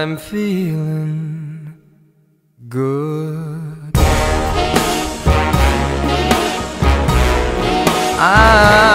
I'm feeling good. I